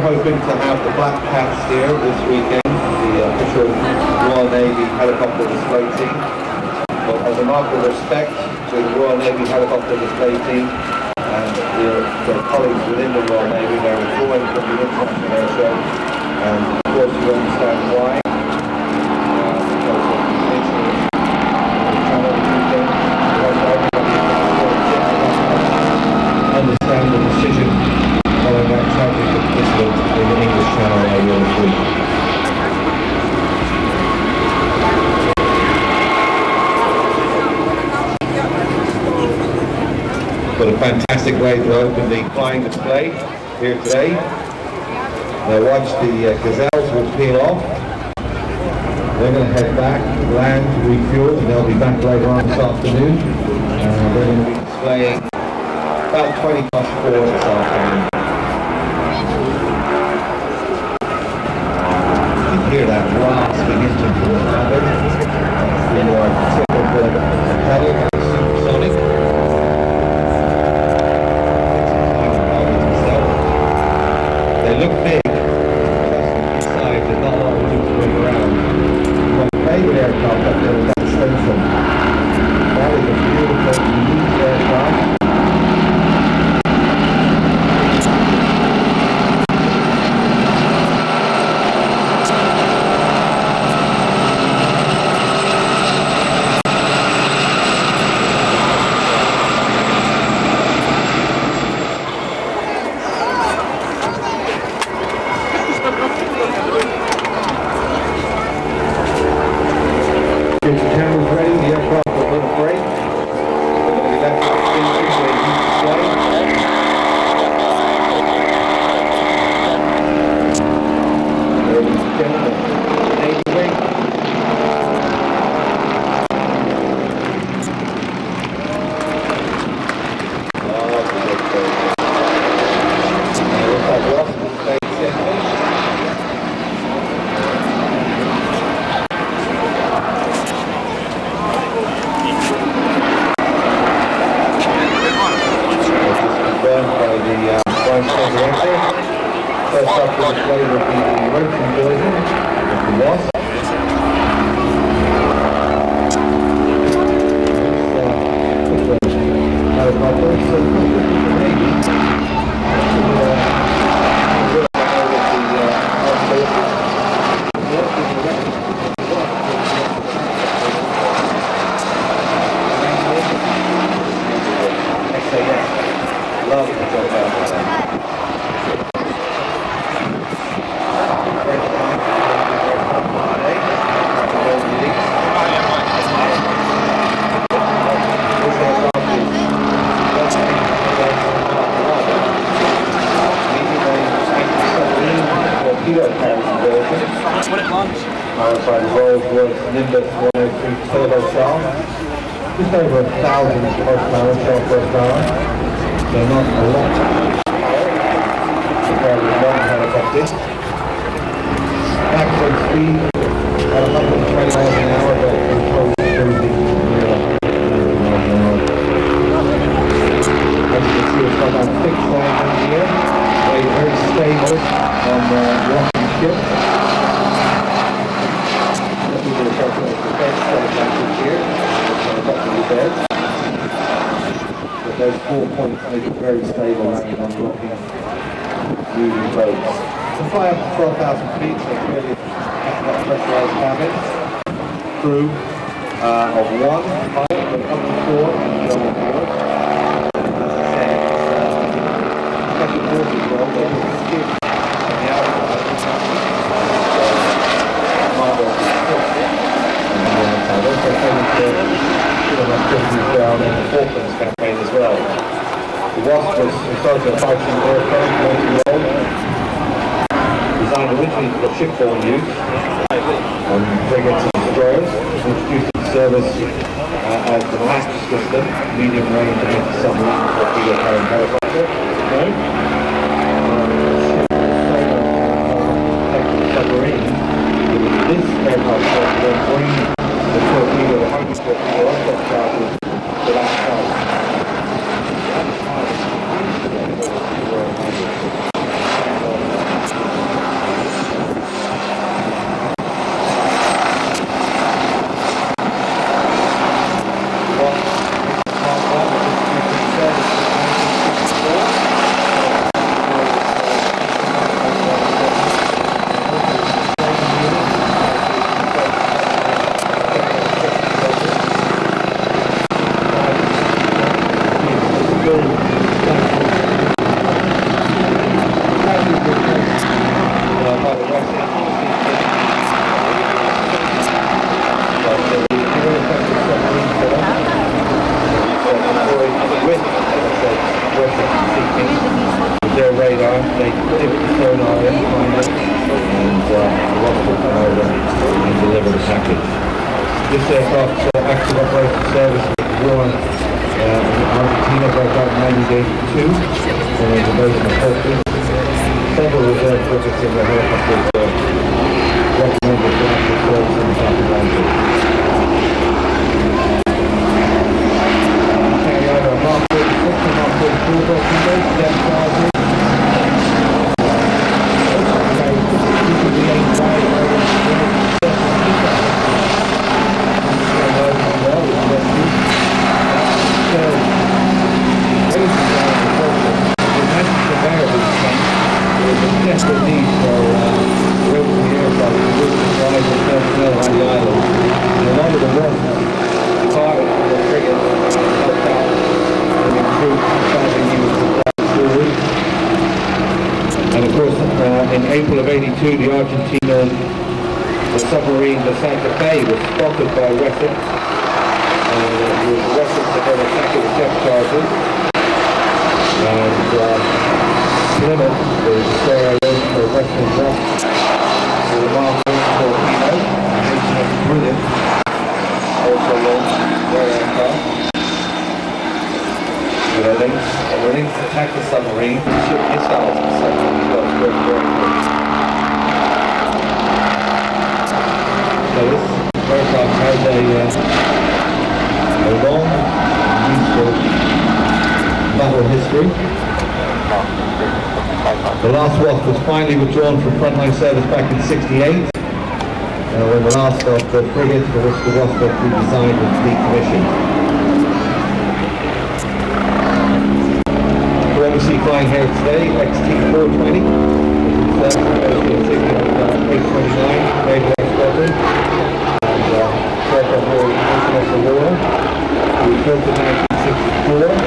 hoping to have the Black Cats here this weekend, the official Royal Navy helicopter display team. But as a mark of respect to the Royal Navy helicopter display team and their, colleagues within the Royal Navy, they're withdrawing from the International Ayr Show. And of course you understand why. Uh, because of the incident on the channel this weekend. Because everybody understand the decision following that tragic incident in the English Channel earlier this week. Got a fantastic way to open the flying display here today. Now watch the uh, gazelles will peel off. They're going to head back, land, refuel, and they'll be back later on this afternoon. Uh, they're going to be displaying about 20 past 4 this afternoon. You can hear that rasping engine from the cabin. Uh, typical pedal, supersonic. They look big. Trust me, inside there's not a lot of room to move around. My favorite aircraft up there was that Stinson. That is a beautiful, unique aircraft. Get your cameras ready, the aircraft will hit a break. We're going to be left with Stinson where he needs to fly. Ladies and gentlemen, Navy wing. Love the big bird. Now, looks like Ross will stay central. This is confirmed by the uh, Prime Presidential. First up be the. Helicopter, so maybe actually, uh, with the, uh, SAS. Love the job out there. Powered by the Rolls-Royce Nimbus 103 turbocharged just over a thousand horsepower, twelve horsepower. So not a lot compared with helicopters. Maximum speed at 120 miles an hour, but control cruising near 100 miles an hour. As you can see, it's got that fixed landing gear, very, very stable on the rocking ship. Let me do a shot of the best set of landing gear bed. But those four points make it very stable landing on rocking, moving boats. To fly up to 12,000 feet, so really got pressurized cabin. Crew uh, of one, pilot, but up to four and Joe on board. As I said, uh, special forces role, skip on the outside. Commander of the ship. And uh, also famous for killing activities down in the Falklands campaign as well. The Wasp was Uh, a fighting aircraft, designed originally for shipborne use um, on frigates and destroyers, introduced service uh, as the MATCH system, medium range anti-submarine torpedo carrying helicopter. Okay. Um, uh, submarine, this aircraft will bring the torpedo, the torpedo, up that charges to that site. in, find it, and uh, the Ross will come over and deliver the package. This aircraft uh, active operation service was worn uh, in Argentina by about 1982 when it was a base in Turkey. Several reserve projects in the helicopters uh, recommended for active service in the South Atlantic. Carry over a Mark 46 and Mark 44 torpedoes, depth charges. Okay, this is the aim wide desperate need for uh, rotary aircraft to move the drive and personnel on the island. And a lot of the work departed from the frigate helped out and improved having used forward. And of course, uh, in April of 82, the Argentina the submarine, the Santa Fe, was spotted by Wessex. Uh, it was Wessex that then attacked with depth charges. And uh, Plymouth, the destroyer went for Western Rock Mark 1 torpedo. HMS Brilliant also launched their aircraft. A lynx, and the lynx attacked the submarine, ship missiles the submarine So this has a, long, useful battle history. The last Wasp was finally withdrawn from frontline service back in 68, uh, when the last of the frigates for which the Wasp been designed was decommissioned. Flying here today, XT-420, which is uh, insignia of uh, 829, Naval Air Squadron and uh, Circle for International War. Was built in 1964.